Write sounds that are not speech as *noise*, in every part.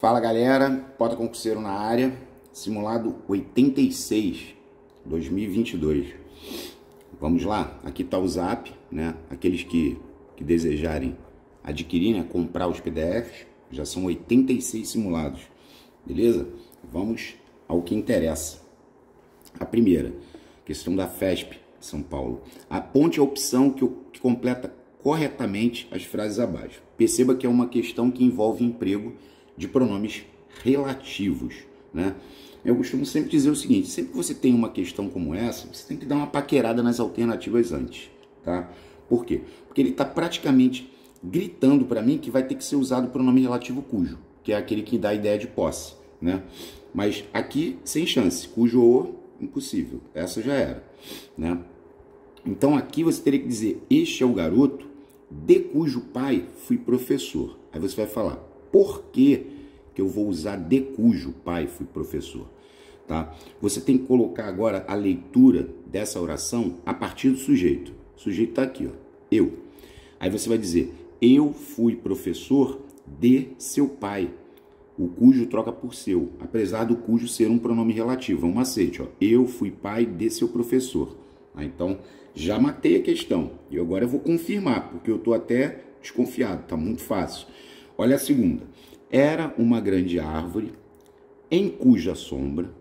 Fala galera, Pota Concurseiro na área, simulado 86, 2022. Vamos lá, aqui está o Zap, né? Aqueles que, que desejarem adquirir, né? comprar os PDFs, já são 86 simulados, beleza? Vamos ao que interessa. A primeira, questão da FESP, São Paulo. Aponte a opção que, que completa corretamente as frases abaixo. Perceba que é uma questão que envolve emprego de pronomes relativos, né? Eu costumo sempre dizer o seguinte, sempre que você tem uma questão como essa, você tem que dar uma paquerada nas alternativas antes, tá? Por quê? Porque ele está praticamente gritando para mim que vai ter que ser usado o pronome relativo cujo, que é aquele que dá a ideia de posse, né? Mas aqui, sem chance, cujo ou, impossível, essa já era, né? Então aqui você teria que dizer, este é o garoto de cujo pai fui professor. Aí você vai falar, por que, eu vou usar de cujo pai fui professor? Tá? Você tem que colocar agora a leitura dessa oração a partir do sujeito. O sujeito está aqui, ó, eu. Aí você vai dizer, eu fui professor de seu pai. O cujo troca por seu, apesar do cujo ser um pronome relativo. É um macete, ó. Eu fui pai de seu professor. Ah, então, já matei a questão. E agora eu vou confirmar, porque eu estou até desconfiado, tá muito fácil. Olha a segunda. Era uma grande árvore em cuja sombra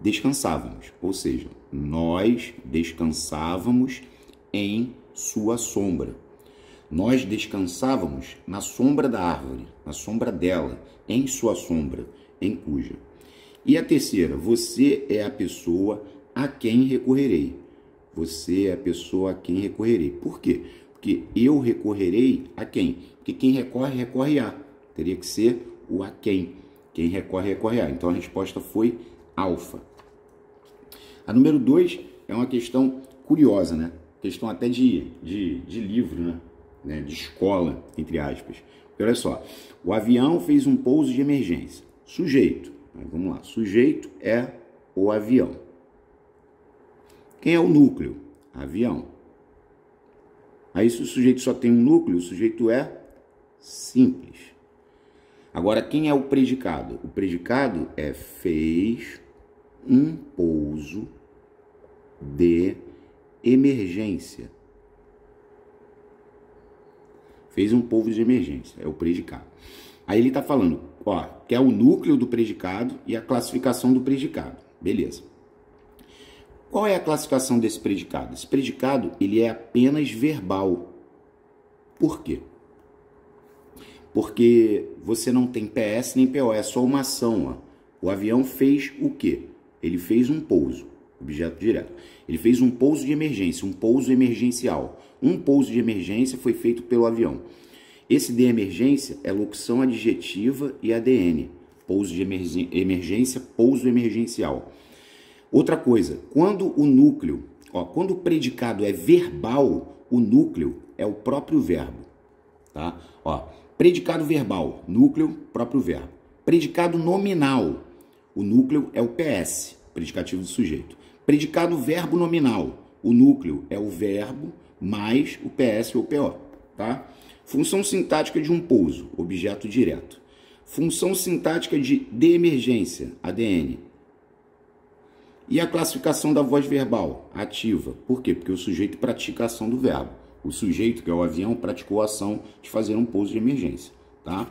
descansávamos, ou seja, nós descansávamos em sua sombra. Nós descansávamos na sombra da árvore, na sombra dela, em sua sombra, em cuja. E a terceira, você é a pessoa a quem recorrerei. Você é a pessoa a quem recorrerei. Por quê? Porque eu recorrerei a quem? Porque quem recorre, recorre a. Teria que ser o a quem. Quem recorre, recorre a. Então a resposta foi alfa. A número 2 é uma questão curiosa, né? Questão até de, de, de livro, né? né? De escola, entre aspas. Porque olha só, o avião fez um pouso de emergência. Sujeito, vamos lá, sujeito é o avião. Quem é o núcleo? Avião. Aí, se o sujeito só tem um núcleo, o sujeito é simples. Agora, quem é o predicado? O predicado é fez um pouso de emergência. Fez um pouso de emergência, é o predicado. Aí ele está falando, ó, que é o núcleo do predicado e a classificação do predicado. Beleza. Qual é a classificação desse predicado? Esse predicado ele é apenas verbal. Por quê? Porque você não tem PS nem PO, é só uma ação. Ó. O avião fez o quê? Ele fez um pouso, objeto direto. Ele fez um pouso de emergência, um pouso emergencial. Um pouso de emergência foi feito pelo avião. Esse de emergência é locução adjetiva e ADN. Pouso de emergência, pouso emergencial. Outra coisa, quando o núcleo, ó, quando o predicado é verbal, o núcleo é o próprio verbo, tá? Ó, predicado verbal, núcleo, próprio verbo. Predicado nominal, o núcleo é o PS, predicativo do sujeito. Predicado verbo nominal, o núcleo é o verbo mais o PS ou PO, tá? Função sintática de um pouso, objeto direto. Função sintática de, de emergência, ADN, e a classificação da voz verbal? Ativa. Por quê? Porque o sujeito pratica a ação do verbo. O sujeito, que é o avião, praticou a ação de fazer um pouso de emergência. Tá?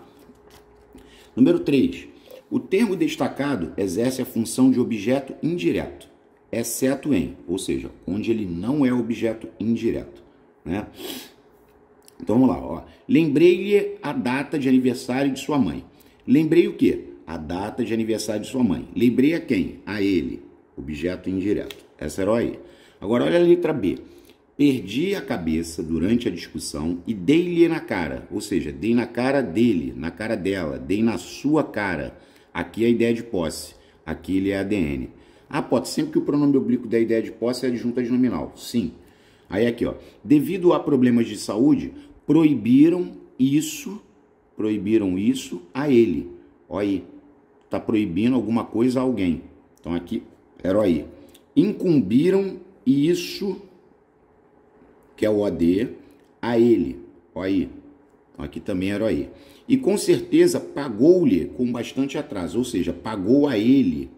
Número 3. O termo destacado exerce a função de objeto indireto, exceto em, ou seja, onde ele não é objeto indireto. Né? Então vamos lá. Lembrei-lhe a data de aniversário de sua mãe. Lembrei o quê? A data de aniversário de sua mãe. Lembrei a quem? A ele objeto indireto. Essa era o aí. Agora olha a letra B. Perdi a cabeça durante a discussão e dei-lhe na cara, ou seja, dei na cara dele, na cara dela, dei na sua cara. Aqui é a ideia de posse, aqui ele é ADN. Ah, pode sempre que o pronome oblíquo da ideia de posse é adjunta de nominal. Sim. Aí aqui, ó. Devido a problemas de saúde, proibiram isso, proibiram isso a ele. Olha aí. Tá proibindo alguma coisa a alguém. Então aqui herói, incumbiram isso, que é o AD, a ele. Olha aí. Aqui também é herói. E com certeza pagou-lhe com bastante atraso, ou seja, pagou a ele,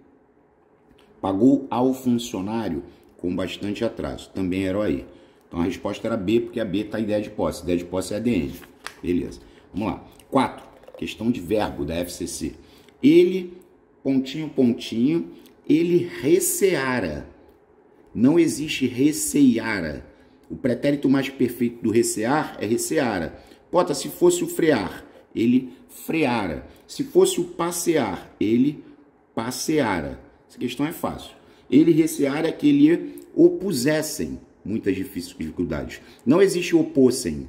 pagou ao funcionário com bastante atraso. Também era o aí. Então a resposta era B, porque a B está ideia de posse. Ideia de posse é ADN. Beleza. Vamos lá. 4. Questão de verbo da FCC. Ele, pontinho, pontinho, ele receara. Não existe receiara. O pretérito mais perfeito do recear é receara. Pota, se fosse o frear, ele freara. Se fosse o passear, ele passeara. Essa questão é fácil. Ele receara que ele opusessem muitas dificuldades. Não existe opossem.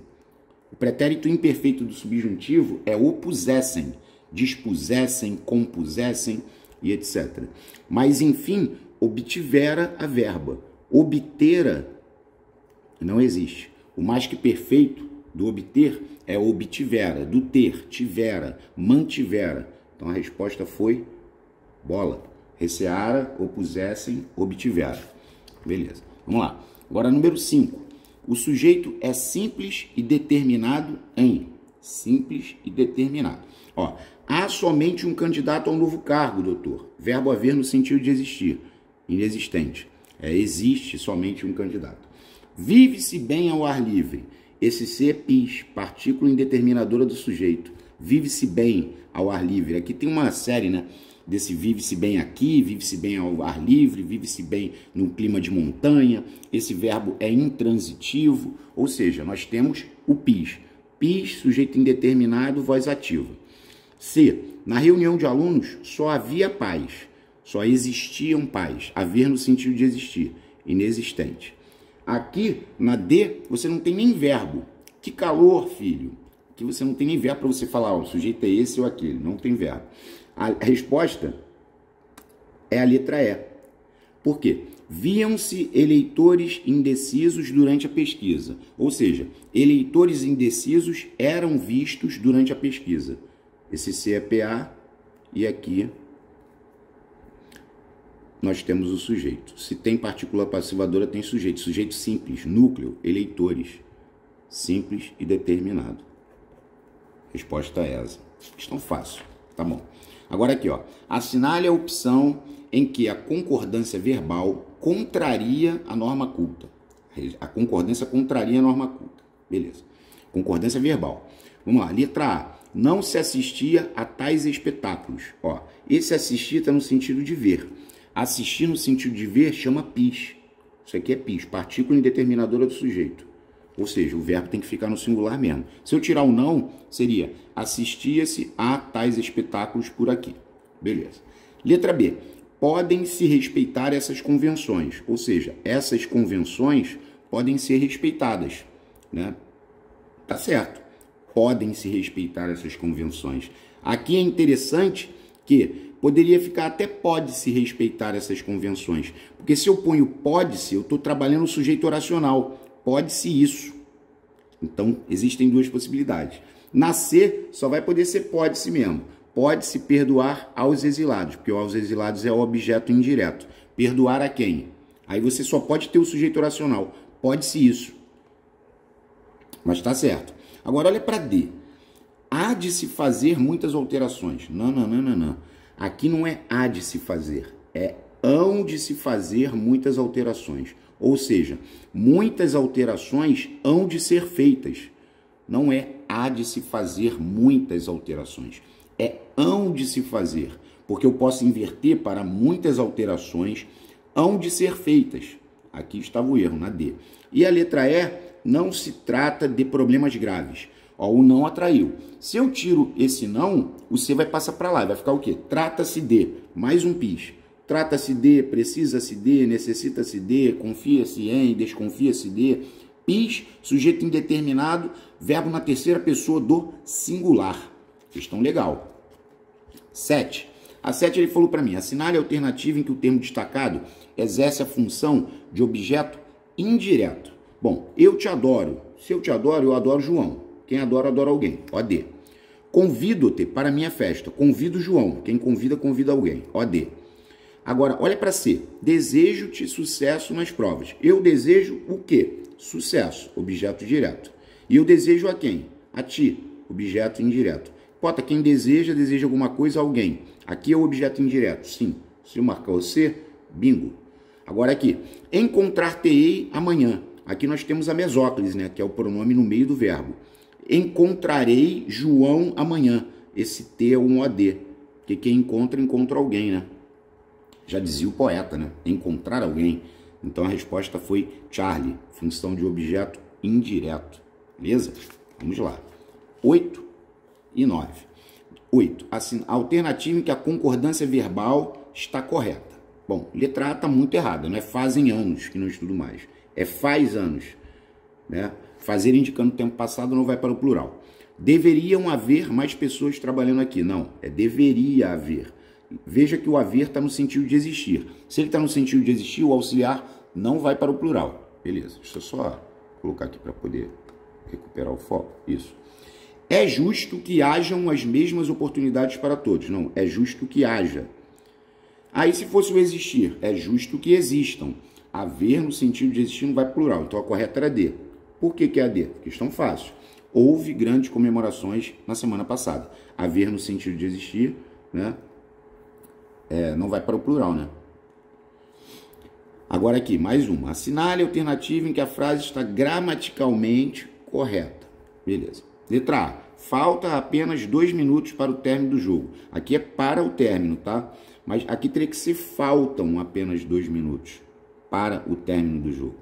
O pretérito imperfeito do subjuntivo é opusessem, dispusessem, compusessem e etc. Mas, enfim, obtivera a verba. Obtera não existe. O mais que perfeito do obter é obtivera, do ter, tivera, mantivera. Então a resposta foi bola. Receara, opusessem, obtivera. Beleza. Vamos lá. Agora, número 5. O sujeito é simples e determinado em. Simples e determinado. Ó, há somente um candidato ao novo cargo, doutor. Verbo haver no sentido de existir. Inexistente. É, existe somente um candidato. Vive-se bem ao ar livre. Esse C é pis, partícula indeterminadora do sujeito. Vive-se bem ao ar livre. Aqui tem uma série, né? Desse vive-se bem aqui, vive-se bem ao ar livre, vive-se bem no clima de montanha. Esse verbo é intransitivo, ou seja, nós temos o pis. Pis, sujeito indeterminado, voz ativa. C. Na reunião de alunos só havia paz, só existiam pais. Haver no sentido de existir, inexistente. Aqui na D, você não tem nem verbo. Que calor, filho. Aqui você não tem nem verbo para você falar, ó, o sujeito é esse ou aquele. Não tem verbo. A resposta é a letra E. Por quê? Viam-se eleitores indecisos durante a pesquisa. Ou seja, eleitores indecisos eram vistos durante a pesquisa. Esse C é PA e aqui nós temos o sujeito. Se tem partícula passivadora, tem sujeito. Sujeito simples, núcleo, eleitores. Simples e determinado. Resposta é essa. Questão fácil. Tá bom. Agora aqui, ó. Assinale a opção em que a concordância verbal contraria a norma culta. A concordância contraria a norma culta. Beleza. Concordância verbal. Vamos lá. Letra A. Não se assistia a tais espetáculos. Ó, esse assistir está no sentido de ver. Assistir no sentido de ver chama pis. Isso aqui é pis, partícula indeterminadora do sujeito. Ou seja, o verbo tem que ficar no singular mesmo. Se eu tirar o não, seria assistia-se a tais espetáculos por aqui. Beleza. Letra B. Podem se respeitar essas convenções. Ou seja, essas convenções podem ser respeitadas. Né? Tá certo. Podem se respeitar essas convenções. Aqui é interessante que Poderia ficar até pode-se respeitar essas convenções. Porque se eu ponho pode-se, eu estou trabalhando o sujeito oracional. Pode-se isso. Então, existem duas possibilidades. Nascer só vai poder ser pode-se mesmo. Pode-se perdoar aos exilados, porque aos exilados é o objeto indireto. Perdoar a quem? Aí você só pode ter o sujeito oracional. Pode-se isso. Mas está certo. Agora olha para D. Há de se fazer muitas alterações. Não, não, não, não, não. Aqui não é há de se fazer, é hão de se fazer muitas alterações. Ou seja, muitas alterações hão de ser feitas. Não é há de se fazer muitas alterações, é hão de se fazer, porque eu posso inverter para muitas alterações hão de ser feitas. Aqui estava o erro, na D. E a letra E não se trata de problemas graves. Ó, o não atraiu. Se eu tiro esse não, o C vai passar para lá. Vai ficar o quê? Trata-se de. Mais um pis. Trata-se de, precisa-se de, necessita-se de, confia-se em, desconfia-se de. Pis, sujeito indeterminado, verbo na terceira pessoa do singular. Questão legal. 7. A 7 ele falou para mim, assinale a alternativa em que o termo destacado exerce a função de objeto indireto. Bom, eu te adoro. Se eu te adoro, eu adoro João. Quem adora, adora alguém. OD. Convido-te para minha festa. Convido João. Quem convida, convida alguém. OD. Agora, olha para C. Desejo-te sucesso nas provas. Eu desejo o quê? Sucesso, objeto direto. E eu desejo a quem? A ti, objeto indireto. Bota quem deseja, deseja alguma coisa, alguém. Aqui é o objeto indireto, sim. Se eu marcar você, bingo. Agora aqui, encontrar-te-ei amanhã. Aqui nós temos a mesóclise, né, que é o pronome no meio do verbo. Encontrarei João amanhã. Esse T é um OD, que quem encontra, encontra alguém, né? Já dizia o poeta, né? Encontrar alguém. Então a resposta foi Charlie, função de objeto indireto. Beleza? Vamos lá. 8 e 9. 8. Assim, a alternativa em que a concordância verbal está correta. Bom, letra A está muito errada, não é fazem anos que não estudo mais. É faz anos. Né? Fazer indicando tempo passado não vai para o plural. Deveriam haver mais pessoas trabalhando aqui. Não, é deveria haver. Veja que o haver está no sentido de existir. Se ele está no sentido de existir, o auxiliar não vai para o plural. Beleza, deixa eu só colocar aqui para poder recuperar o foco. Isso. É justo que hajam as mesmas oportunidades para todos. Não, é justo que haja. Aí, se fosse o existir, é justo que existam. Haver no sentido de existir não vai plural. Então a correta era D. Por que, que é a D? Questão fácil. Houve grandes comemorações na semana passada. Haver no sentido de existir, né? É, não vai para o plural, né? Agora aqui, mais uma. Assinale a alternativa em que a frase está gramaticalmente correta. Beleza. Letra A. Falta apenas dois minutos para o término do jogo. Aqui é para o término, tá? Mas aqui teria que ser faltam apenas dois minutos para o término do jogo.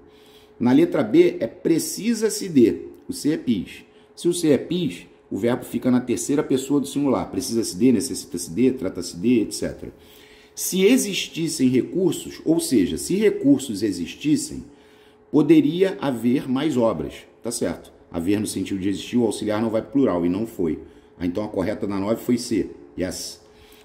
Na letra B é precisa-se de. O C é PIS. Se o C é PIS, o verbo fica na terceira pessoa do singular. Precisa-se de, necessita-se de, trata-se de, etc. Se existissem recursos, ou seja, se recursos existissem, poderia haver mais obras. Tá certo? haver no sentido de existir, o auxiliar não vai plural e não foi. Então a correta da 9 foi C. Yes.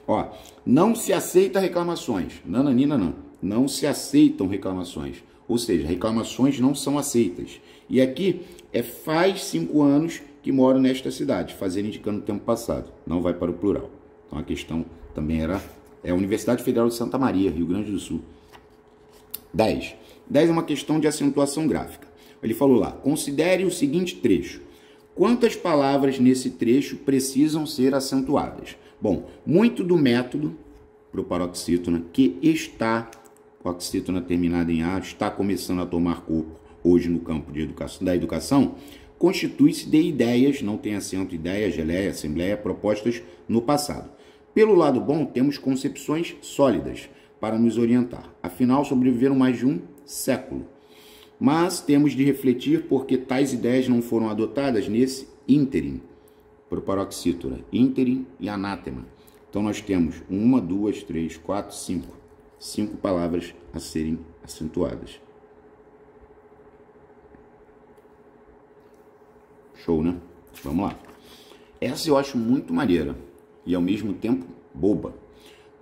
Ó, não se aceita reclamações. Nananina não. Não se aceitam reclamações. Ou seja, reclamações não são aceitas. E aqui é faz cinco anos que moro nesta cidade, fazer indicando o tempo passado. Não vai para o plural. Então a questão também era é a Universidade Federal de Santa Maria, Rio Grande do Sul. 10. 10 é uma questão de acentuação gráfica. Ele falou lá: considere o seguinte trecho. Quantas palavras nesse trecho precisam ser acentuadas? Bom, muito do método para o paroxítona que está, paroxítona terminada em A, está começando a tomar corpo hoje no campo de educação, da educação, constitui-se de ideias, não tem acento, ideia, geleia, assembleia, propostas no passado. Pelo lado bom, temos concepções sólidas para nos orientar. Afinal, sobreviveram mais de um século mas temos de refletir porque tais ideias não foram adotadas nesse ínterim, por paroxítora, ínterim e anátema. Então nós temos uma, duas, três, quatro, cinco, cinco palavras a serem acentuadas. Show, né? Vamos lá. Essa eu acho muito maneira e ao mesmo tempo boba.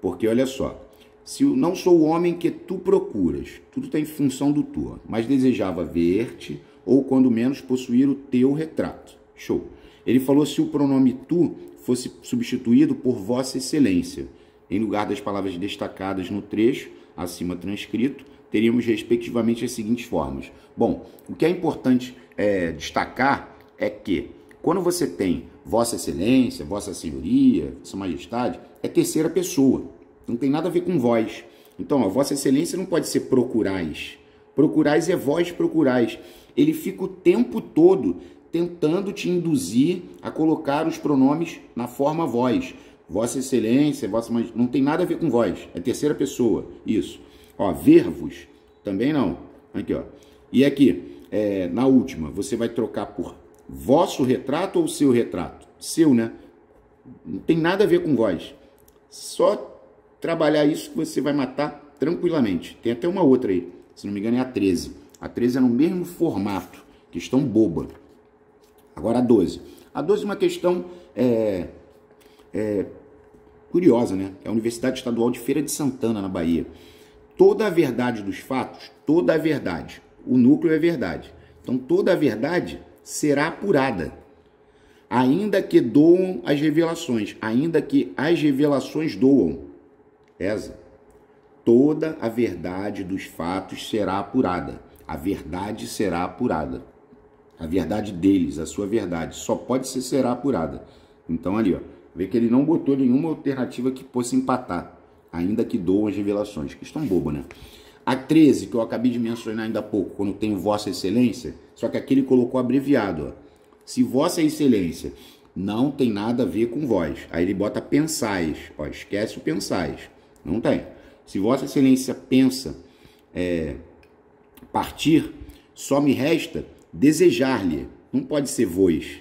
Porque olha só, se não sou o homem que tu procuras, tudo está em função do tu, mas desejava ver-te ou quando menos possuir o teu retrato. Show. Ele falou se o pronome tu fosse substituído por vossa excelência, em lugar das palavras destacadas no trecho acima transcrito, teríamos respectivamente as seguintes formas. Bom, o que é importante é, destacar é que quando você tem vossa excelência, vossa senhoria, vossa majestade, é terceira pessoa. Não tem nada a ver com vós. Então, a Vossa Excelência não pode ser procurais. Procurais é vós procurais. Ele fica o tempo todo tentando te induzir a colocar os pronomes na forma vós. Vossa Excelência, Vossa não tem nada a ver com vós. É terceira pessoa. Isso. Ó, ver-vos também não. Aqui, ó. E aqui, é, na última, você vai trocar por vosso retrato ou seu retrato? Seu, né? Não tem nada a ver com vós. Só trabalhar isso que você vai matar tranquilamente. Tem até uma outra aí, se não me engano é a 13. A 13 é no mesmo formato, questão boba. Agora a 12. A 12 é uma questão é, é, curiosa, né? É a Universidade Estadual de Feira de Santana, na Bahia. Toda a verdade dos fatos, toda a verdade, o núcleo é verdade. Então toda a verdade será apurada. Ainda que doam as revelações, ainda que as revelações doam. Esa, toda a verdade dos fatos será apurada. A verdade será apurada. A verdade deles, a sua verdade, só pode ser será apurada. Então ali, ó, Vê que ele não botou nenhuma alternativa que fosse empatar, ainda que doam as revelações. Questão boba, né? A 13, que eu acabei de mencionar ainda há pouco, quando tem Vossa Excelência, só que aqui ele colocou abreviado. Ó. Se Vossa Excelência não tem nada a ver com vós, aí ele bota pensais, ó, esquece o pensais. Não tem. Se Vossa Excelência pensa é, partir, só me resta desejar-lhe. Não pode ser vós.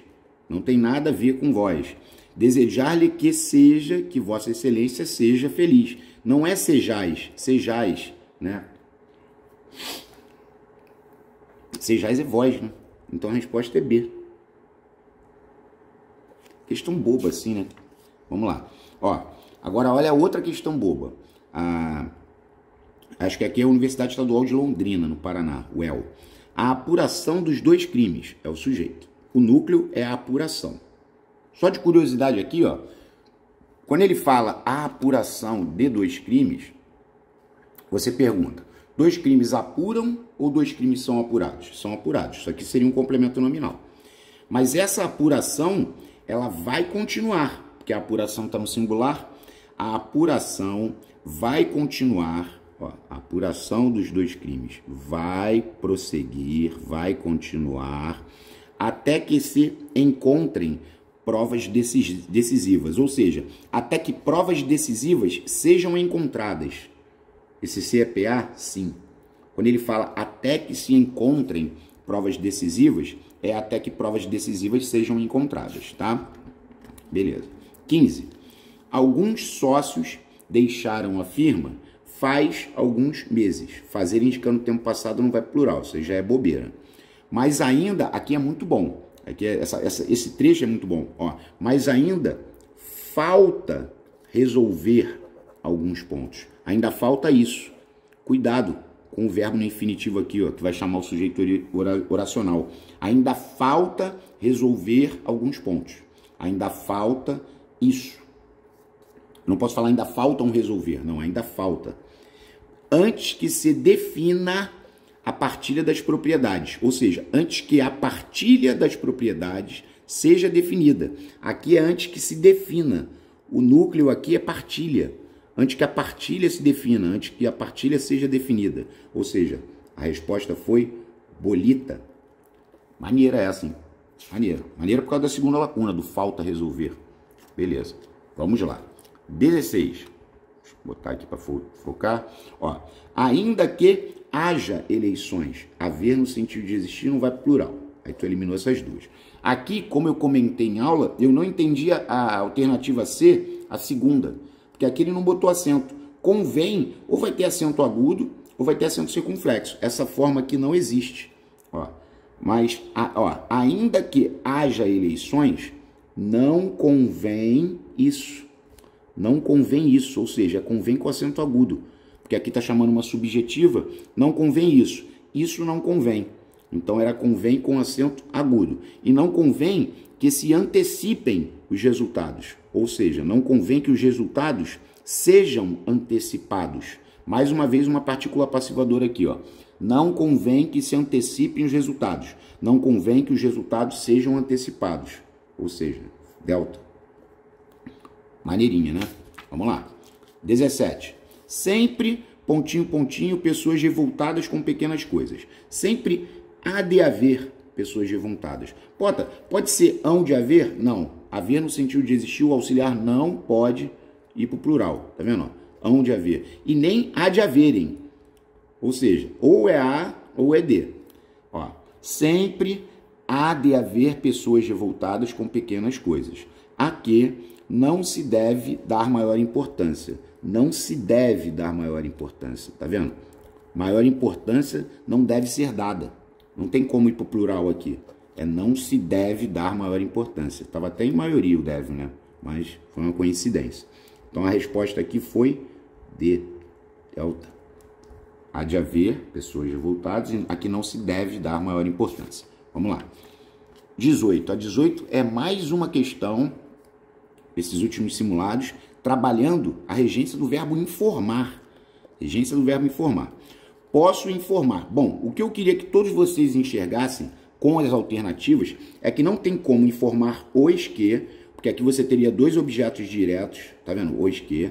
Não tem nada a ver com vós. Desejar-lhe que seja, que Vossa Excelência seja feliz. Não é sejais, sejais, né? Sejais é vós, né? Então a resposta é B. Questão boba assim, né? Vamos lá. Ó, agora olha a outra questão boba. A, acho que aqui é a Universidade Estadual de Londrina, no Paraná, UEL. A apuração dos dois crimes é o sujeito. O núcleo é a apuração. Só de curiosidade aqui, ó. Quando ele fala a apuração de dois crimes, você pergunta: dois crimes apuram ou dois crimes são apurados? São apurados. Isso aqui seria um complemento nominal. Mas essa apuração, ela vai continuar, porque a apuração está no singular. A apuração vai continuar, ó, a apuração dos dois crimes vai prosseguir, vai continuar, até que se encontrem provas decisivas, ou seja, até que provas decisivas sejam encontradas. Esse CEPA, sim. Quando ele fala até que se encontrem provas decisivas, é até que provas decisivas sejam encontradas, tá? Beleza. 15. Alguns sócios deixaram a firma faz alguns meses. Fazer indicando o tempo passado não vai plural, ou seja, é bobeira. Mas ainda, aqui é muito bom. Aqui é, essa, essa, esse trecho é muito bom. Ó, mas ainda falta resolver alguns pontos. Ainda falta isso. Cuidado com o verbo no infinitivo aqui, ó, que vai chamar o sujeito oracional. Ainda falta resolver alguns pontos. Ainda falta isso. Não posso falar ainda faltam resolver, não, ainda falta. Antes que se defina a partilha das propriedades, ou seja, antes que a partilha das propriedades seja definida. Aqui é antes que se defina. O núcleo aqui é partilha. Antes que a partilha se defina, antes que a partilha seja definida. Ou seja, a resposta foi bolita. Maneira essa, hein? Maneira. Maneira por causa da segunda lacuna, do falta resolver. Beleza. Vamos lá. 16. Deixa eu botar aqui para focar. Ó, ainda que haja eleições, haver no sentido de existir não vai plural. Aí tu eliminou essas duas. Aqui, como eu comentei em aula, eu não entendi a alternativa C, a segunda, porque aqui ele não botou acento. Convém, ou vai ter acento agudo, ou vai ter acento circunflexo. Essa forma aqui não existe. Ó, mas, ó, ainda que haja eleições, não convém isso. Não convém isso, ou seja, convém com acento agudo porque aqui está chamando uma subjetiva, não convém isso. Isso não convém. Então era convém com acento agudo. E não convém que se antecipem os resultados. Ou seja, não convém que os resultados sejam antecipados. Mais uma vez, uma partícula passivadora aqui, ó. Não convém que se antecipem os resultados. Não convém que os resultados sejam antecipados. Ou seja, delta. Maneirinha, né? Vamos lá. 17. Sempre, pontinho, pontinho, pessoas revoltadas com pequenas coisas. Sempre há de haver pessoas revoltadas. Pota, pode ser hão de haver? Não. Haver no sentido de existir, o auxiliar não pode ir para o plural. Tá vendo? Hão de haver. E nem há de haverem. Ou seja, ou é A ou é D. Ó, sempre há de haver pessoas revoltadas com pequenas coisas. A que não se deve dar maior importância não se deve dar maior importância, tá vendo? Maior importância não deve ser dada. Não tem como ir para o plural aqui. É não se deve dar maior importância. Estava até em maioria o deve, né? Mas foi uma coincidência. Então a resposta aqui foi D, delta. Há de haver pessoas revoltadas e aqui não se deve dar maior importância. Vamos lá. 18. A 18 é mais uma questão, esses últimos simulados, trabalhando a regência do verbo informar. Regência do verbo informar. Posso informar. Bom, o que eu queria que todos vocês enxergassem com as alternativas é que não tem como informar os que, porque aqui você teria dois objetos diretos, tá vendo? Os que.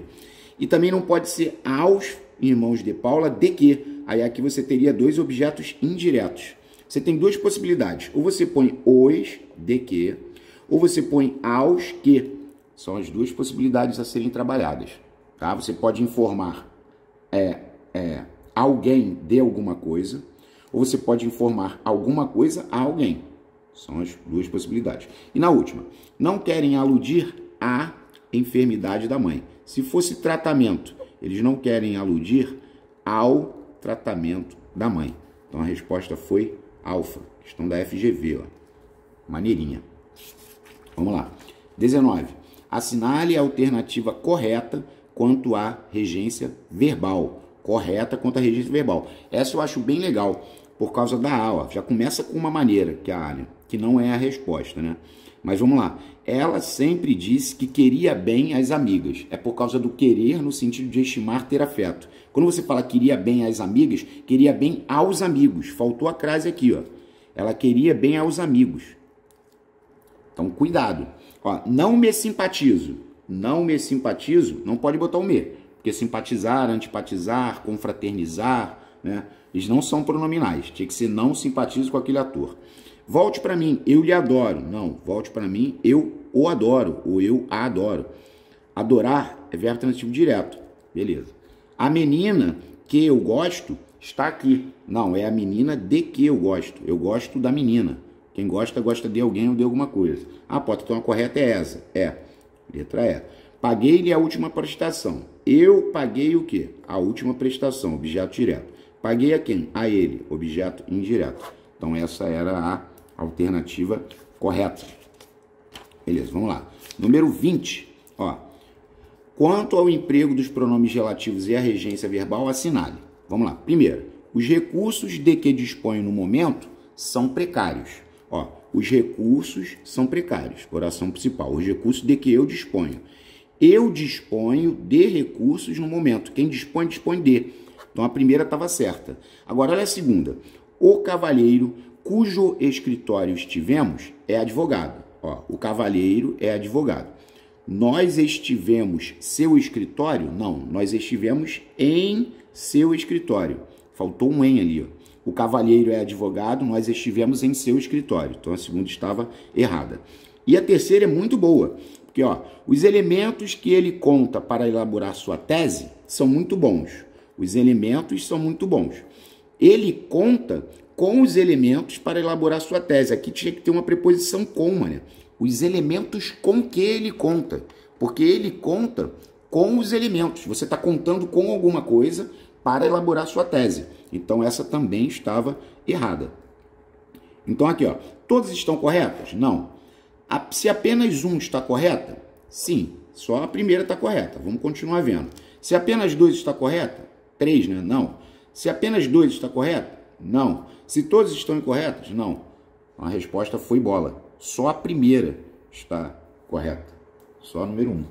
E também não pode ser aos irmãos de Paula de que. Aí aqui você teria dois objetos indiretos. Você tem duas possibilidades. Ou você põe os de que, ou você põe aos que. São as duas possibilidades a serem trabalhadas. Tá? Você pode informar é, é, alguém de alguma coisa, ou você pode informar alguma coisa a alguém. São as duas possibilidades. E na última, não querem aludir à enfermidade da mãe. Se fosse tratamento, eles não querem aludir ao tratamento da mãe. Então a resposta foi alfa, questão da FGV, ó. maneirinha. Vamos lá. 19. Assinale a alternativa correta quanto à regência verbal. Correta quanto à regência verbal. Essa eu acho bem legal, por causa da aula. Já começa com uma maneira, que é a Alien que não é a resposta, né? Mas vamos lá. Ela sempre disse que queria bem às amigas. É por causa do querer no sentido de estimar ter afeto. Quando você fala queria bem às amigas, queria bem aos amigos. Faltou a crase aqui, ó. Ela queria bem aos amigos. Então, cuidado. Ó, não me simpatizo. Não me simpatizo, não pode botar o me. Porque simpatizar, antipatizar, confraternizar, né? Eles não são pronominais. Tinha que ser não simpatizo com aquele ator. Volte para mim, eu lhe adoro. Não, volte para mim, eu o adoro, ou eu a adoro. Adorar é verbo transitivo direto. Beleza. A menina que eu gosto está aqui. Não, é a menina de que eu gosto. Eu gosto da menina. Quem gosta, gosta de alguém ou de alguma coisa. Ah, pode, então correta é essa. É. Letra E. Paguei-lhe a última prestação. Eu paguei o quê? A última prestação, objeto direto. Paguei a quem? A ele, objeto indireto. Então essa era a alternativa correta. Beleza, vamos lá. Número 20, ó. Quanto ao emprego dos pronomes relativos e a regência verbal, assinale. Vamos lá. Primeiro, os recursos de que disponho no momento são precários. Ó, os recursos são precários. Oração principal. Os recursos de que eu disponho. Eu disponho de recursos no momento. Quem dispõe, dispõe de. Então a primeira estava certa. Agora olha a segunda. O cavalheiro cujo escritório estivemos é advogado. Ó, o cavalheiro é advogado. Nós estivemos seu escritório? Não, nós estivemos em seu escritório. Faltou um em ali. Ó. O cavalheiro é advogado, nós estivemos em seu escritório. Então a segunda estava errada. E a terceira é muito boa, porque ó, os elementos que ele conta para elaborar sua tese são muito bons. Os elementos são muito bons. Ele conta com os elementos para elaborar sua tese. Aqui tinha que ter uma preposição com, né? Os elementos com que ele conta. Porque ele conta com os elementos. Você está contando com alguma coisa para elaborar sua tese. Então essa também estava errada. Então aqui, ó, todas estão corretas? Não. Se apenas um está correta? Sim, só a primeira está correta. Vamos continuar vendo. Se apenas dois está correta? Três, né? Não. Se apenas dois está correto? Não. Se todos estão incorretos? Não. A resposta foi bola. Só a primeira está correta. Só a número 1. Um.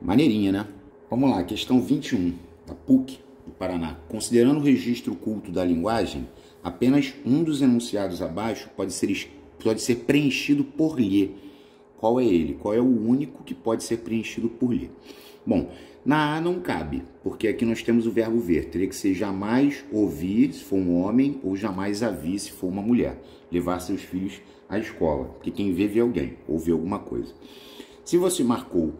Maneirinha, né? Vamos lá, questão 21, da PUC Paraná. Considerando o registro culto da linguagem, apenas um dos enunciados abaixo pode ser, pode ser preenchido por lhe. Qual é ele? Qual é o único que pode ser preenchido por lhe? Bom, na A não cabe, porque aqui nós temos o verbo ver. Teria que ser jamais ouvir, se for um homem, ou jamais avir, se for uma mulher. Levar seus filhos à escola, porque quem vê, vê alguém, ou vê alguma coisa. Se você marcou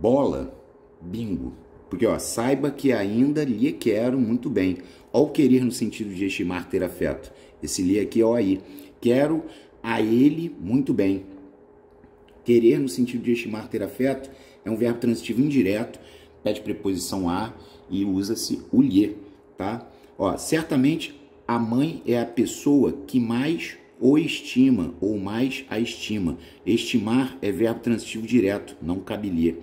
bola, bingo. Porque, ó, saiba que ainda lhe quero muito bem. Ao querer no sentido de estimar ter afeto. Esse lhe aqui é o aí. Quero a ele muito bem. Querer no sentido de estimar ter afeto é um verbo transitivo indireto pede preposição a e usa-se o lhe, tá? Ó, certamente a mãe é a pessoa que mais o estima ou mais a estima. Estimar é verbo transitivo direto, não cabe lhe.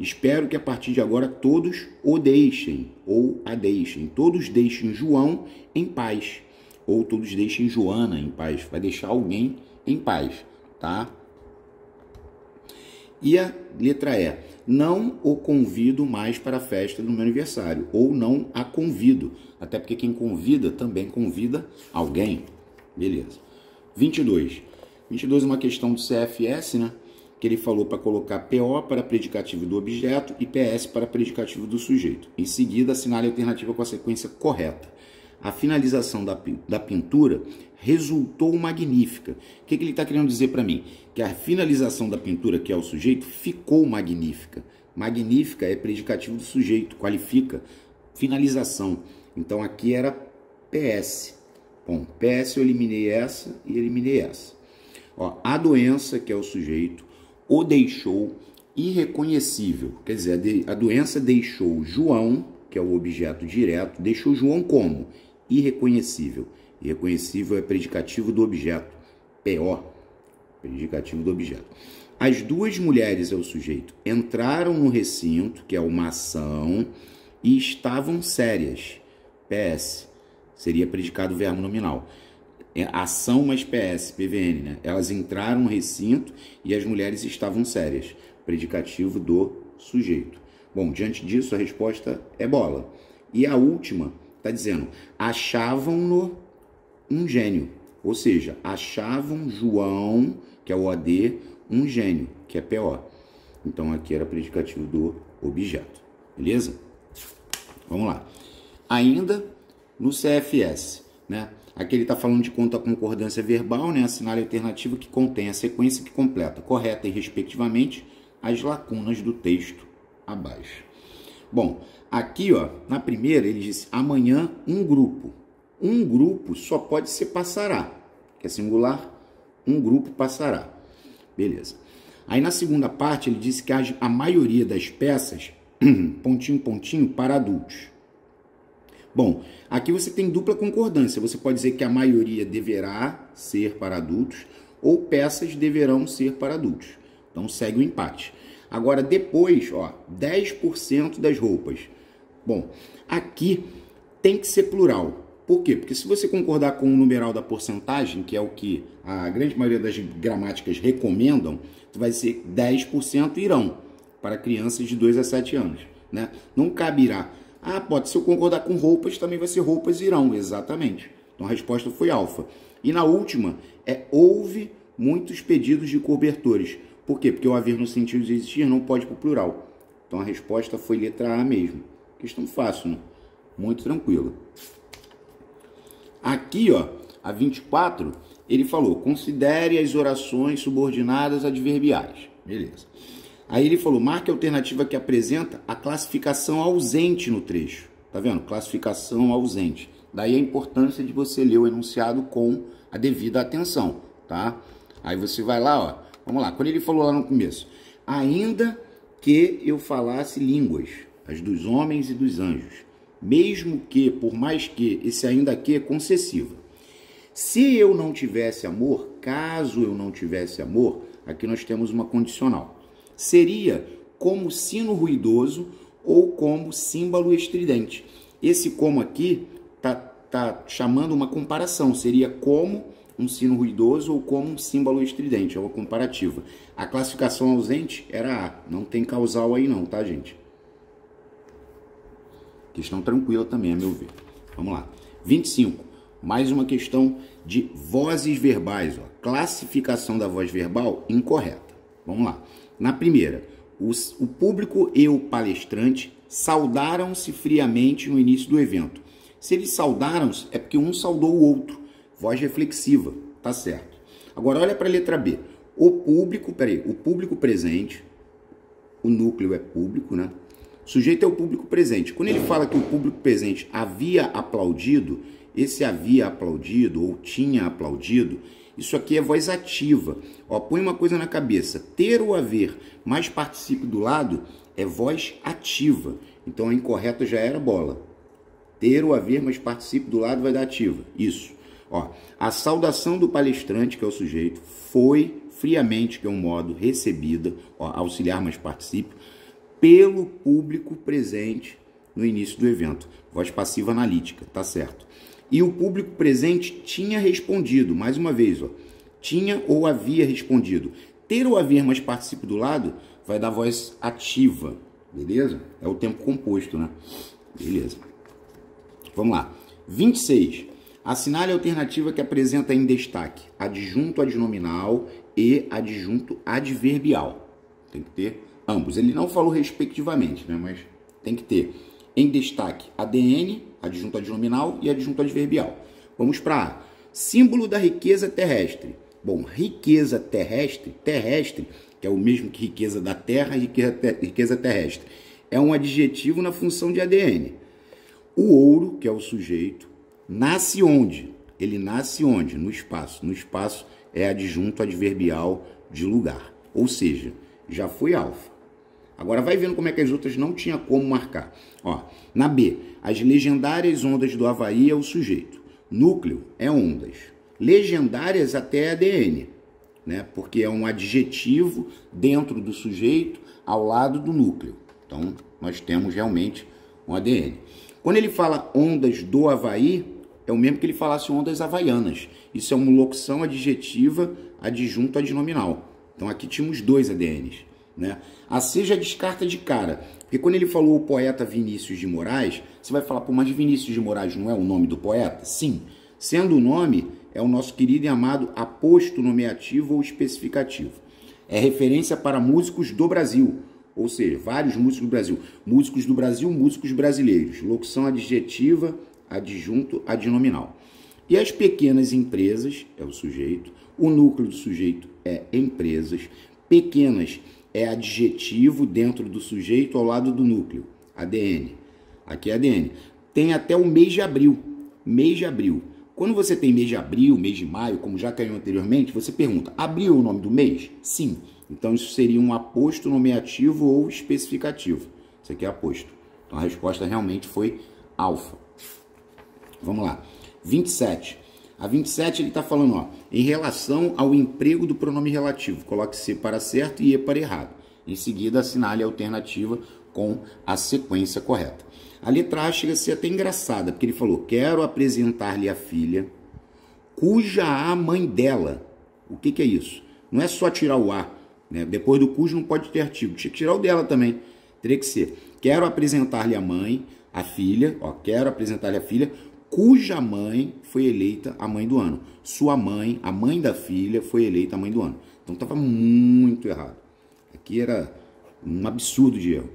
Espero que a partir de agora todos o deixem ou a deixem. Todos deixem João em paz. Ou todos deixem Joana em paz. Vai deixar alguém em paz, tá? E a letra E não o convido mais para a festa do meu aniversário, ou não a convido, até porque quem convida também convida alguém. Beleza. 22. 22 é uma questão do CFS, né? Que ele falou para colocar PO para predicativo do objeto e PS para predicativo do sujeito. Em seguida, assinale a alternativa com a sequência correta. A finalização da, da pintura resultou magnífica. O que, que ele está querendo dizer para mim? Que a finalização da pintura, que é o sujeito, ficou magnífica. Magnífica é predicativo do sujeito, qualifica. Finalização. Então aqui era PS. Bom, PS eu eliminei essa e eliminei essa. Ó, a doença, que é o sujeito, o deixou irreconhecível. Quer dizer, a doença deixou João, que é o objeto direto, deixou João como? Irreconhecível. Irreconhecível é predicativo do objeto. PO, predicativo do objeto. As duas mulheres é o sujeito. Entraram no recinto, que é uma ação, e estavam sérias. PS. Seria predicado verbo nominal. É ação mais PS, PVN, né? Elas entraram no recinto e as mulheres estavam sérias. Predicativo do sujeito. Bom, diante disso, a resposta é bola. E a última está dizendo: achavam-no um gênio. Ou seja, achavam João, que é o OD, um gênio, que é PO. Então aqui era predicativo do objeto. Beleza? Vamos lá. Ainda no CFS, né? Aqui ele está falando de conta concordância verbal, né? Assinale a alternativa que contém a sequência que completa correta e respectivamente as lacunas do texto abaixo. Bom, aqui ó, na primeira ele disse amanhã um grupo. Um grupo só pode ser passará, que é singular, um grupo passará. Beleza. Aí na segunda parte ele disse que a maioria das peças, *clears throat* pontinho, pontinho, para adultos. Bom, aqui você tem dupla concordância. Você pode dizer que a maioria deverá ser para adultos ou peças deverão ser para adultos. Então segue o empate. Agora depois, ó, 10% das roupas. Bom, aqui tem que ser plural. Por quê? Porque se você concordar com o numeral da porcentagem, que é o que a grande maioria das gramáticas recomendam, vai ser 10% irão para crianças de 2 a 7 anos. Né? Não cabirá ah, pode, se eu concordar com roupas, também vai ser roupas irão, exatamente. Então a resposta foi alfa. E na última, é houve muitos pedidos de cobertores. Por quê? Porque o haver no sentido de existir não pode para o plural. Então a resposta foi letra A mesmo. Questão fácil, né? Muito tranquila. Aqui, ó, a 24, ele falou: considere as orações subordinadas adverbiais. Beleza. Aí ele falou: marque a alternativa que apresenta a classificação ausente no trecho. Tá vendo? Classificação ausente. Daí a importância de você ler o enunciado com a devida atenção, tá? Aí você vai lá, ó. Vamos lá. Quando ele falou lá no começo, ainda que eu falasse línguas, as dos homens e dos anjos, mesmo que, por mais que, esse ainda que é concessivo. Se eu não tivesse amor, caso eu não tivesse amor, aqui nós temos uma condicional seria como sino ruidoso ou como símbolo estridente. Esse como aqui tá, tá chamando uma comparação, seria como um sino ruidoso ou como um símbolo estridente, é uma comparativa. A classificação ausente era A, não tem causal aí não, tá gente? Questão tranquila também, a meu ver. Vamos lá. 25. Mais uma questão de vozes verbais. Ó. Classificação da voz verbal incorreta. Vamos lá. Na primeira, os, o público e o palestrante saudaram-se friamente no início do evento. Se eles saudaram-se, é porque um saudou o outro. Voz reflexiva, tá certo. Agora olha para a letra B. O público, peraí, o público presente, o núcleo é público, né? Sujeito é o público presente. Quando ele fala que o público presente havia aplaudido, esse havia aplaudido ou tinha aplaudido, isso aqui é voz ativa. Ó, põe uma coisa na cabeça. Ter ou haver mais participe do lado é voz ativa. Então a incorreta já era bola. Ter ou haver mais participe do lado vai dar ativa. Isso. Ó, a saudação do palestrante, que é o sujeito, foi friamente, que é um modo recebida, ó, auxiliar mais participe, pelo público presente no início do evento. Voz passiva analítica, tá certo. E o público presente tinha respondido, mais uma vez, ó, tinha ou havia respondido. Ter ou haver mais participo do lado vai dar voz ativa, beleza? É o tempo composto, né? Beleza. Vamos lá. 26. Assinale a alternativa que apresenta em destaque adjunto adnominal e adjunto adverbial. Tem que ter ambos. Ele não falou respectivamente, né? mas tem que ter em destaque ADN, adjunto adnominal e adjunto adverbial. Vamos para A. Símbolo da riqueza terrestre. Bom, riqueza terrestre, terrestre, que é o mesmo que riqueza da terra e riqueza terrestre, é um adjetivo na função de ADN. O ouro, que é o sujeito, nasce onde? Ele nasce onde? No espaço. No espaço é adjunto adverbial de lugar. Ou seja, já foi alfa. Agora vai vendo como é que as outras não tinha como marcar. Ó, na B, as legendárias ondas do Havaí é o sujeito. Núcleo é ondas. Legendárias até é ADN, né? Porque é um adjetivo dentro do sujeito ao lado do núcleo. Então, nós temos realmente um ADN. Quando ele fala ondas do Havaí, é o mesmo que ele falasse ondas havaianas. Isso é uma locução adjetiva adjunto adnominal. Então aqui tínhamos dois ADNs. Né? A C já descarta de cara. Porque quando ele falou o poeta Vinícius de Moraes, você vai falar, pô, mas Vinícius de Moraes não é o nome do poeta? Sim. Sendo o nome, é o nosso querido e amado aposto nomeativo ou especificativo. É referência para músicos do Brasil, ou seja, vários músicos do Brasil. Músicos do Brasil, músicos brasileiros. Locução adjetiva, adjunto, adnominal. E as pequenas empresas, é o sujeito, o núcleo do sujeito é empresas, pequenas é adjetivo dentro do sujeito ao lado do núcleo, ADN. Aqui é ADN. Tem até o mês de abril. Mês de abril. Quando você tem mês de abril, mês de maio, como já caiu anteriormente, você pergunta: abril é o nome do mês? Sim. Então isso seria um aposto nomeativo ou especificativo. Isso aqui é aposto. Então a resposta realmente foi alfa. Vamos lá. 27. A 27 ele está falando, ó, em relação ao emprego do pronome relativo. Coloque C para certo e E para errado. Em seguida, assinale a alternativa com a sequência correta. A letra A chega a ser até engraçada, porque ele falou: Quero apresentar-lhe a filha, cuja a mãe dela. O que, que é isso? Não é só tirar o A. Né? Depois do cujo não pode ter artigo. Tinha que tirar o dela também. Teria que ser: Quero apresentar-lhe a mãe, a filha, ó, quero apresentar-lhe a filha, cuja mãe foi eleita a mãe do ano. Sua mãe, a mãe da filha, foi eleita a mãe do ano. Então estava muito errado. Aqui era um absurdo de erro.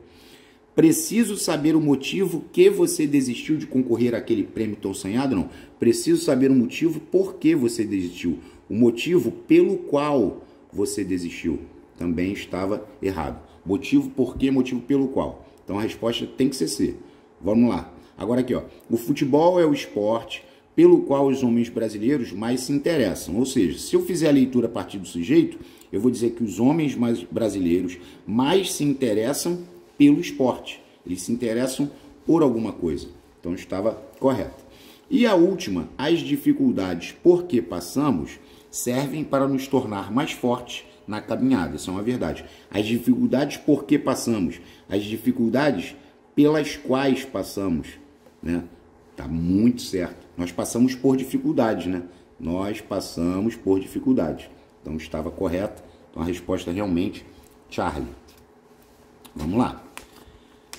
Preciso saber o motivo que você desistiu de concorrer àquele prêmio tão sonhado? Não. Preciso saber o motivo por que você desistiu. O motivo pelo qual você desistiu também estava errado. Motivo por que, motivo pelo qual. Então a resposta tem que ser C. Vamos lá. Agora aqui, ó. O futebol é o esporte pelo qual os homens brasileiros mais se interessam. Ou seja, se eu fizer a leitura a partir do sujeito, eu vou dizer que os homens mais brasileiros mais se interessam pelo esporte. Eles se interessam por alguma coisa. Então estava correto. E a última, as dificuldades por que passamos servem para nos tornar mais fortes na caminhada. Isso é uma verdade. As dificuldades por que passamos, as dificuldades pelas quais passamos, né? Tá muito certo. Nós passamos por dificuldades, né? Nós passamos por dificuldades. Então estava correto. Então a resposta é realmente Charlie. Vamos lá.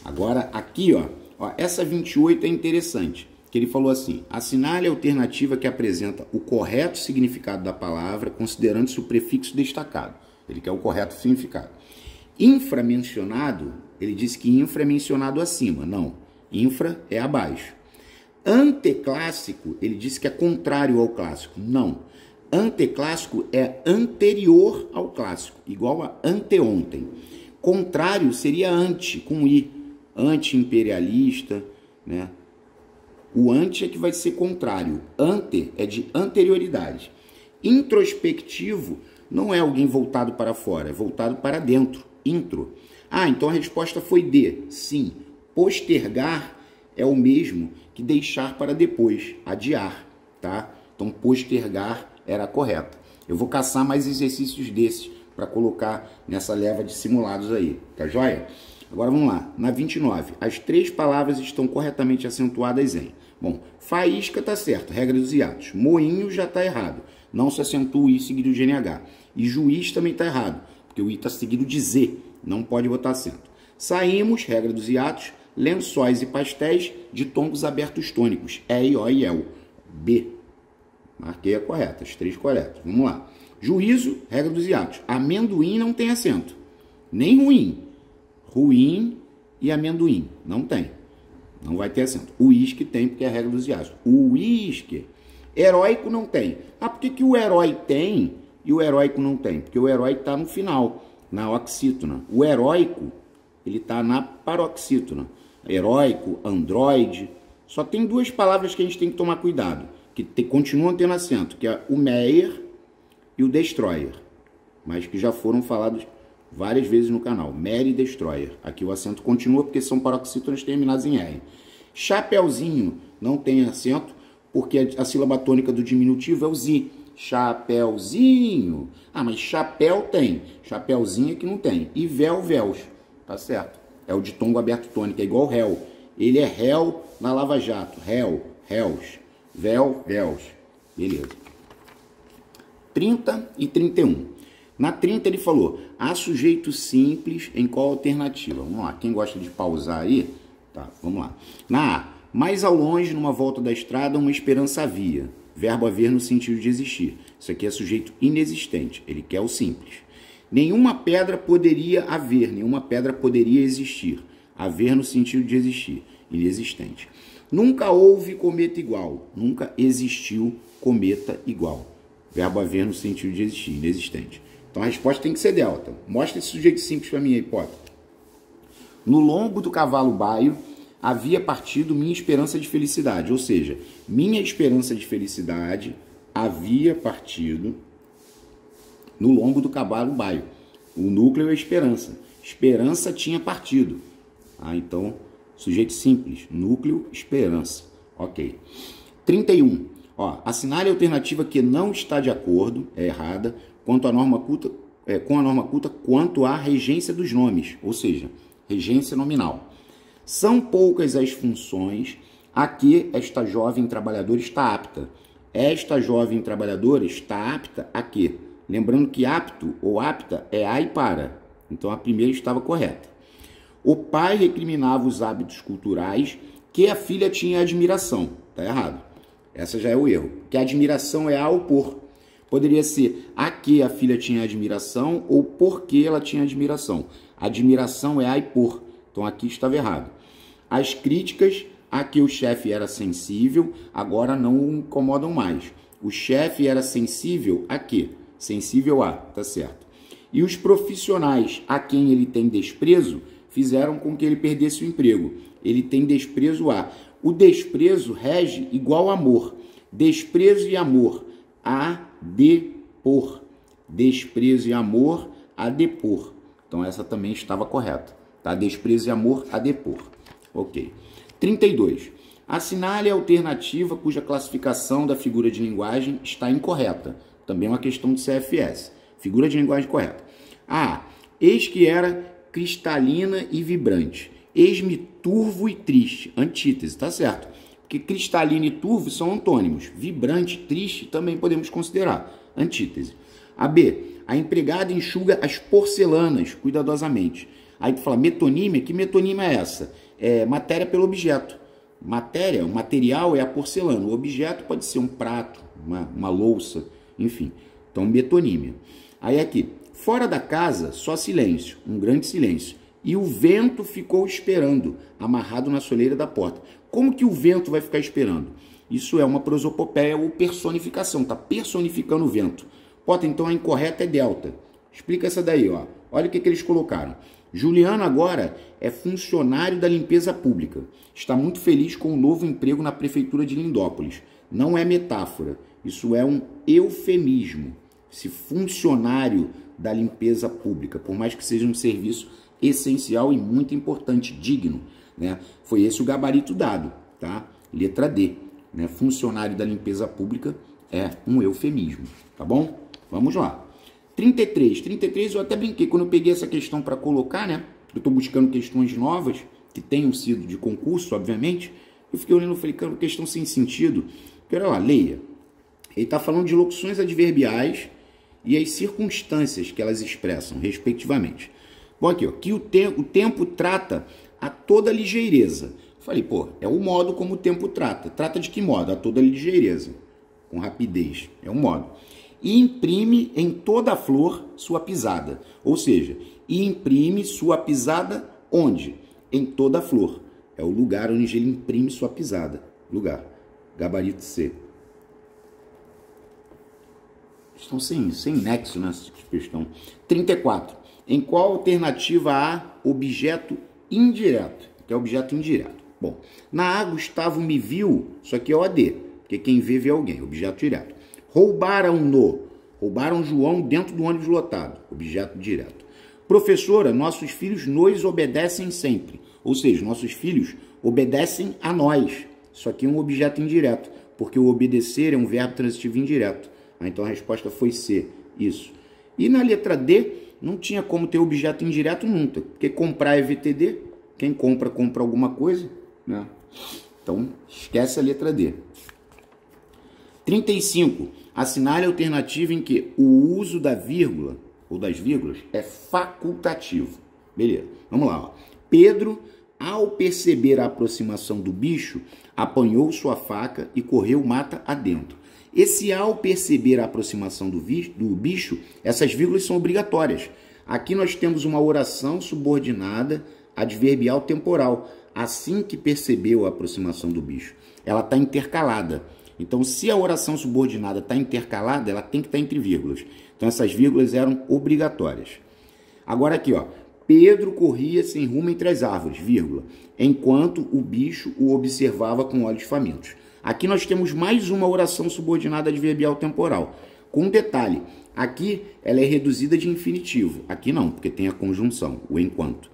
Agora aqui, ó, ó, essa 28 é interessante, que ele falou assim: assinale a alternativa que apresenta o correto significado da palavra, considerando-se o prefixo destacado. Ele quer o correto significado. Inframencionado, ele disse que infra é mencionado acima. Não, infra é abaixo. Anteclássico, ele disse que é contrário ao clássico. Não. Anteclássico é anterior ao clássico, igual a anteontem. Contrário seria ante, com i, anti-imperialista, né? O anti é que vai ser contrário. Ante é de anterioridade. Introspectivo não é alguém voltado para fora, é voltado para dentro. Intro. Ah, então a resposta foi D. Sim. Postergar é o mesmo que deixar para depois, adiar, tá? Então postergar era correto. Eu vou caçar mais exercícios desses para colocar nessa leva de simulados aí, tá joia? Agora vamos lá, na 29. As três palavras estão corretamente acentuadas em. Bom, faísca tá certo, regra dos hiatos. Moinho já tá errado. Não se acentua o i seguido de NH. E juiz também tá errado, porque o i tá seguido de Z. Não pode botar acento. Saímos, regra dos hiatos, lençóis e pastéis de tons abertos tônicos. E, O e El. B. Marquei a correta, as três corretas. Vamos lá. Juízo, regra dos hiatos. Amendoim não tem acento. Nem ruim. Ruim e amendoim. Não tem. Não vai ter acento. Uísque tem, porque é a regra dos hiatos. Uísque. Heróico não tem. Ah, por que, que o herói tem e o heróico não tem? Porque o herói está no final, na oxítona. O heróico, ele está na paroxítona. Heróico, androide. Só tem duas palavras que a gente tem que tomar cuidado, que te, continuam tendo acento, que é o Meyer e o Destroyer. Mas que já foram falados várias vezes no canal. Mary Destroyer. Aqui o acento continua porque são paroxítonas terminadas em R. Chapeuzinho não tem acento porque a, sílaba tônica do diminutivo é o Z. Chapeuzinho. Ah, mas chapéu tem. Chapeuzinho é que não tem. E véu, véus. Tá certo. É o ditongo aberto tônico, é igual réu. Ele é réu na Lava Jato. Réu, réus. Véu, véus. Beleza. 30 e 31. Na 30 ele falou, há sujeito simples em qual alternativa? Vamos lá, quem gosta de pausar aí? Tá, vamos lá. Na A, mais ao longe, numa volta da estrada, uma esperança havia. Verbo haver no sentido de existir. Isso aqui é sujeito inexistente, ele quer o simples. Nenhuma pedra poderia haver, nenhuma pedra poderia existir. Haver no sentido de existir, inexistente. Nunca houve cometa igual, nunca existiu cometa igual. Verbo haver no sentido de existir, inexistente. Então a resposta tem que ser delta. Mostra esse sujeito simples para mim Potter. No lombo do cavalo baio havia partido minha esperança de felicidade, ou seja, minha esperança de felicidade havia partido no lombo do cavalo baio. O núcleo é esperança. Esperança tinha partido. Ah, então, sujeito simples, núcleo, esperança. Ok. 31. Ó, assinale a alternativa que não está de acordo, é errada, quanto à norma culta, é, com a norma culta quanto à regência dos nomes, ou seja, regência nominal. São poucas as funções a que esta jovem trabalhadora está apta. Esta jovem trabalhadora está apta a quê? Lembrando que apto ou apta é a e para. Então a primeira estava correta. O pai recriminava os hábitos culturais que a filha tinha admiração. Está errado. Essa já é o erro. Que a admiração é a ou por. Poderia ser a que a filha tinha admiração ou por que ela tinha admiração. Admiração é a e por. Então aqui estava errado. As críticas a que o chefe era sensível agora não o incomodam mais. O chefe era sensível a quê? Sensível a, tá certo. E os profissionais a quem ele tem desprezo fizeram com que ele perdesse o emprego. Ele tem desprezo a. O desprezo rege igual amor. Desprezo e amor a depor. Desprezo e amor a depor. Então essa também estava correta. Tá? Desprezo e amor a depor. Ok. 32. Assinale a alternativa cuja classificação da figura de linguagem está incorreta. Também é uma questão de CFS. Figura de linguagem correta. A. Eis que era cristalina e vibrante. Eis-me turvo e triste. Antítese, tá certo que cristalino e turvo são antônimos. Vibrante, triste também podemos considerar. Antítese. A B. A empregada enxuga as porcelanas cuidadosamente. Aí tu fala metonímia, que metonímia é essa? É matéria pelo objeto. Matéria, o material é a porcelana. O objeto pode ser um prato, uma, uma louça, enfim. Então, metonímia. Aí aqui, fora da casa, só silêncio, um grande silêncio. E o vento ficou esperando, amarrado na soleira da porta. Como que o vento vai ficar esperando? Isso é uma prosopopeia ou personificação, está personificando o vento. Pota, então a incorreta é delta. Explica essa daí, ó. Olha o que, que eles colocaram. Juliano agora é funcionário da limpeza pública. Está muito feliz com o novo emprego na prefeitura de Lindópolis. Não é metáfora, isso é um eufemismo. Esse funcionário da limpeza pública, por mais que seja um serviço essencial e muito importante, digno. Né? Foi esse o gabarito dado, tá? Letra D. Né? Funcionário da limpeza pública é um eufemismo, tá bom? Vamos lá. 33. 33 eu até brinquei quando eu peguei essa questão para colocar, né? Eu estou buscando questões novas que tenham sido de concurso, obviamente. Eu fiquei olhando e falei, cara, questão sem sentido. Pera lá, leia. Ele está falando de locuções adverbiais e as circunstâncias que elas expressam, respectivamente. Bom, aqui, ó, que o, te o tempo trata a toda ligeireza. Falei, pô, é o modo como o tempo trata. Trata de que modo? A toda ligeireza. com rapidez. É um modo. E imprime em toda a flor sua pisada. Ou seja, e imprime sua pisada onde? Em toda a flor. É o lugar onde ele imprime sua pisada. Lugar. Gabarito C. Estão sem, sem nexo nessa questão. 34. Em qual alternativa há objeto indireto? Que é objeto indireto. Bom, na A, Gustavo me viu, isso aqui é OD, porque quem vê, vê alguém, objeto direto. Roubaram-no, roubaram João dentro do ônibus lotado, objeto direto. Professora, nossos filhos nos obedecem sempre, ou seja, nossos filhos obedecem a nós. Isso aqui é um objeto indireto, porque o obedecer é um verbo transitivo indireto. Ah, então a resposta foi C, isso. E na letra D, não tinha como ter objeto indireto nunca, porque comprar é VTD, quem compra, compra alguma coisa, né? Então, esquece a letra D. 35. Assinale a alternativa em que o uso da vírgula ou das vírgulas é facultativo. Beleza. Vamos lá. Ó. Pedro, ao perceber a aproximação do bicho, apanhou sua faca e correu mata adentro. Esse ao perceber a aproximação do, do bicho, essas vírgulas são obrigatórias. Aqui nós temos uma oração subordinada adverbial temporal, assim que percebeu a aproximação do bicho. Ela está intercalada. Então, se a oração subordinada está intercalada, ela tem que estar tá entre vírgulas. Então, essas vírgulas eram obrigatórias. Agora aqui, ó. Pedro corria sem rumo entre as árvores, vírgula, enquanto o bicho o observava com olhos famintos. Aqui nós temos mais uma oração subordinada adverbial temporal. Com um detalhe, aqui ela é reduzida de infinitivo. Aqui não, porque tem a conjunção, o enquanto.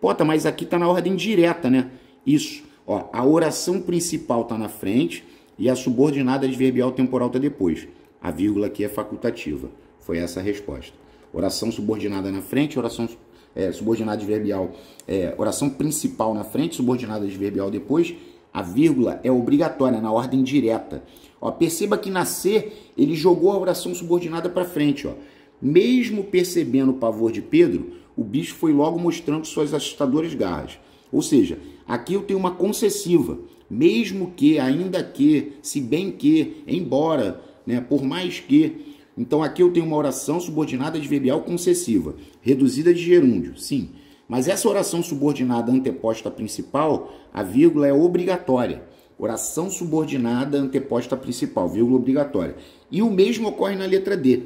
Pota, mas aqui está na ordem direta, né? Isso. Ó, a oração principal está na frente e a subordinada adverbial temporal está depois. A vírgula aqui é facultativa. Foi essa a resposta. Oração subordinada na frente, oração é, subordinada adverbial, é, oração principal na frente, subordinada adverbial depois. A vírgula é obrigatória na ordem direta. Ó, perceba que na C ele jogou a oração subordinada para frente. Ó. Mesmo percebendo o pavor de Pedro, o bicho foi logo mostrando suas assustadoras garras. Ou seja, aqui eu tenho uma concessiva, mesmo que, ainda que, se bem que, embora, né, por mais que. Então aqui eu tenho uma oração subordinada adverbial concessiva, reduzida de gerúndio, sim. Mas essa oração subordinada anteposta principal, a vírgula é obrigatória. Oração subordinada anteposta principal, vírgula obrigatória. E o mesmo ocorre na letra D.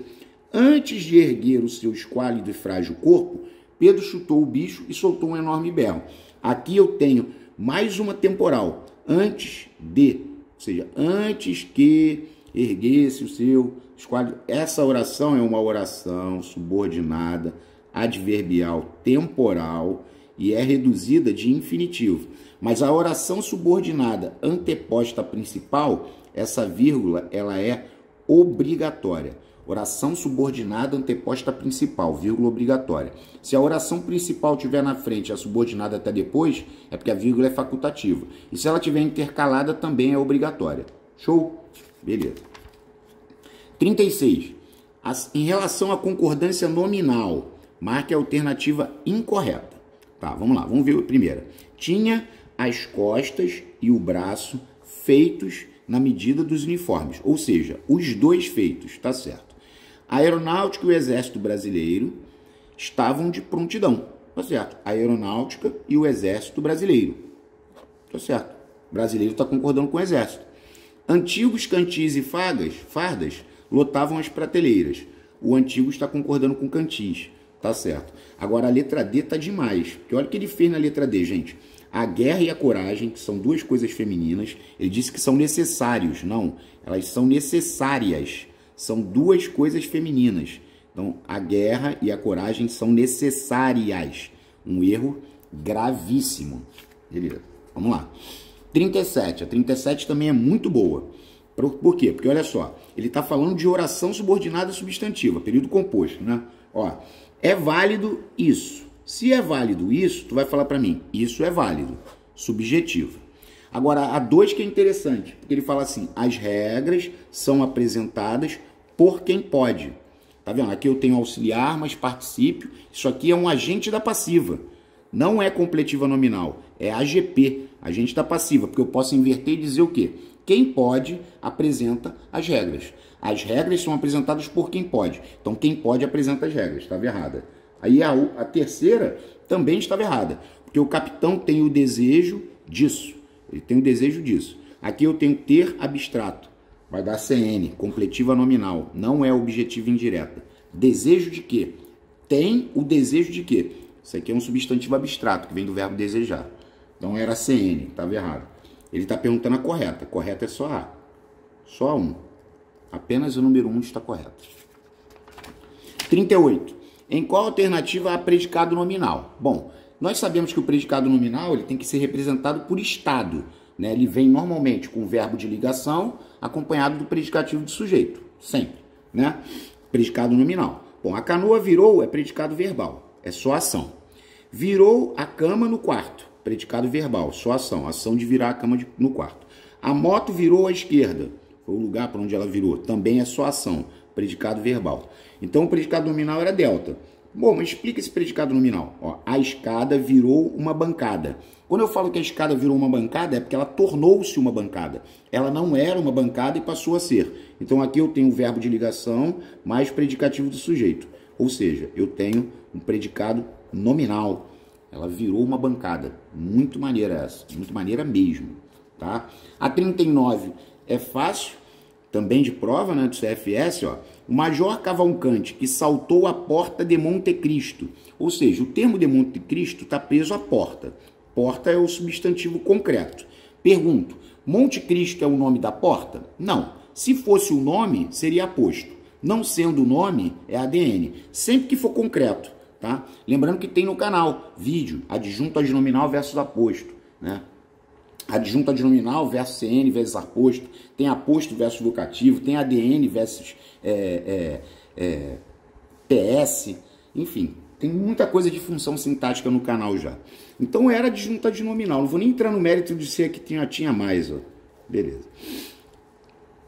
Antes de erguer o seu esquálido e frágil corpo, Pedro chutou o bicho e soltou um enorme berro. Aqui eu tenho mais uma temporal, antes de, ou seja, antes que erguesse o seu esquadro. Essa oração é uma oração subordinada, adverbial, temporal e é reduzida de infinitivo. Mas a oração subordinada anteposta à principal, essa vírgula, ela é obrigatória. Oração subordinada anteposta à principal, vírgula obrigatória. Se a oração principal tiver na frente e a subordinada até depois, é porque a vírgula é facultativa. E se ela tiver intercalada, também é obrigatória. Show? Beleza. 36. As, em relação à concordância nominal, marque a alternativa incorreta. Tá, vamos lá, vamos ver a primeira. Tinha as costas e o braço feitos na medida dos uniformes, ou seja, os dois feitos, tá certo. A aeronáutica e o exército brasileiro estavam de prontidão. Tá certo. A aeronáutica e o exército brasileiro. Tá certo. O brasileiro está concordando com o exército. Antigos cantis e fagas, fardas lotavam as prateleiras. O antigo está concordando com cantis. Tá certo. Agora a letra D tá demais. Porque olha o que ele fez na letra D, gente. A guerra e a coragem, que são duas coisas femininas, ele disse que são necessários. Não, elas são necessárias são duas coisas femininas. Então, a guerra e a coragem são necessárias. Um erro gravíssimo. Beleza, vamos lá. 37. A 37 também é muito boa. Por, quê? Porque olha só, ele está falando de oração subordinada substantiva, período composto, né? Ó, é válido isso. Se é válido isso, tu vai falar para mim, isso é válido, subjetivo. Agora, a dois que é interessante, porque ele fala assim: as regras são apresentadas por quem pode. Tá vendo? Aqui eu tenho auxiliar, mas particípio. Isso aqui é um agente da passiva. Não é completiva nominal, é AGP, agente da passiva, porque eu posso inverter e dizer o quê? Quem pode apresenta as regras. As regras são apresentadas por quem pode. Então, quem pode apresenta as regras. Estava errada. Aí a, a terceira também estava errada. Porque o capitão tem o desejo disso. Ele tem o desejo disso. Aqui eu tenho ter abstrato. Vai dar CN, completiva nominal. Não é objetivo indireta. Desejo de quê? Tem o desejo de quê? Isso aqui é um substantivo abstrato, que vem do verbo desejar. Então era CN, estava errado. Ele está perguntando a correta. Correta é só A. Só a 1. Apenas o número 1 está correto. 38. Em qual alternativa há predicado nominal? Bom, nós sabemos que o predicado nominal ele tem que ser representado por estado. Né? Ele vem normalmente com o verbo de ligação acompanhado do predicativo de sujeito. Sempre. Né? Predicado nominal. Bom, a canoa virou é predicado verbal. É só ação. Virou a cama no quarto. Predicado verbal, só ação. Ação de virar a cama de, no quarto. A moto virou à esquerda foi o lugar para onde ela virou. Também é só ação, predicado verbal. Então o predicado nominal era delta. Bom, mas explica esse predicado nominal. Ó, a escada virou uma bancada. Quando eu falo que a escada virou uma bancada, é porque ela tornou-se uma bancada. Ela não era uma bancada e passou a ser. Então aqui eu tenho o verbo de ligação mais predicativo do sujeito. Ou seja, eu tenho um predicado nominal. Ela virou uma bancada. Muito maneira essa. Muito maneira mesmo. Tá? A 39 é fácil, também de prova, né, do CFS, ó. O Major Cavalcante, que saltou a porta de Monte Cristo. Ou seja, o termo de Monte Cristo está preso à porta. Porta é o substantivo concreto. Pergunto, Monte Cristo é o nome da porta? Não. Se fosse o nome, seria aposto. Não sendo o nome, é ADN. Sempre que for concreto, tá? Lembrando que tem no canal vídeo, adjunto adnominal versus aposto, né? Adjunto adnominal versus CN versus aposto, tem aposto versus vocativo, tem ADN versus é, é, é, PS, enfim, tem muita coisa de função sintática no canal já. Então era adjunto adnominal, não vou nem entrar no mérito de ser que tinha, tinha mais, ó. beleza.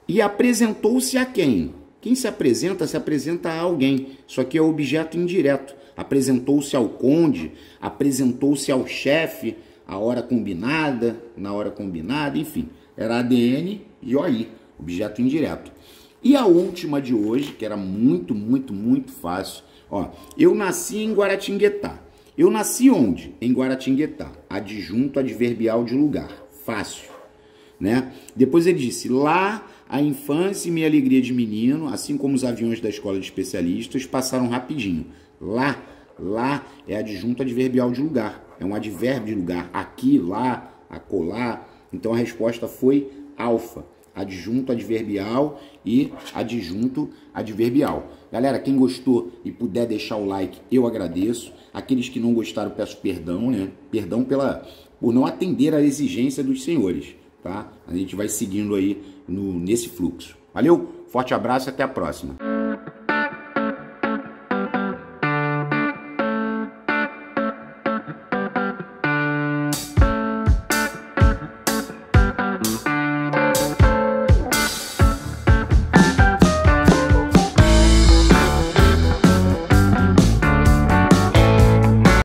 E apresentou-se a quem? Quem se apresenta, se apresenta a alguém. Isso aqui é objeto indireto. Apresentou-se ao conde, apresentou-se ao chefe, a hora combinada, na hora combinada, enfim, era ADN e OI, objeto indireto. E a última de hoje, que era muito, muito, muito fácil, ó, eu nasci em Guaratinguetá. Eu nasci onde? Em Guaratinguetá, adjunto adverbial de lugar, fácil, né? Depois ele disse, lá a infância e minha alegria de menino, assim como os aviões da escola de especialistas, passaram rapidinho. Lá, lá é adjunto adverbial de lugar é um advérbio de lugar. Aqui, lá, acolá. Então a resposta foi alfa. Adjunto adverbial e adjunto adverbial. Galera, quem gostou e puder deixar o like, eu agradeço. Aqueles que não gostaram, peço perdão, né? Perdão pela por não atender à exigência dos senhores, tá? A gente vai seguindo aí no, nesse fluxo. Valeu, forte abraço e até a próxima.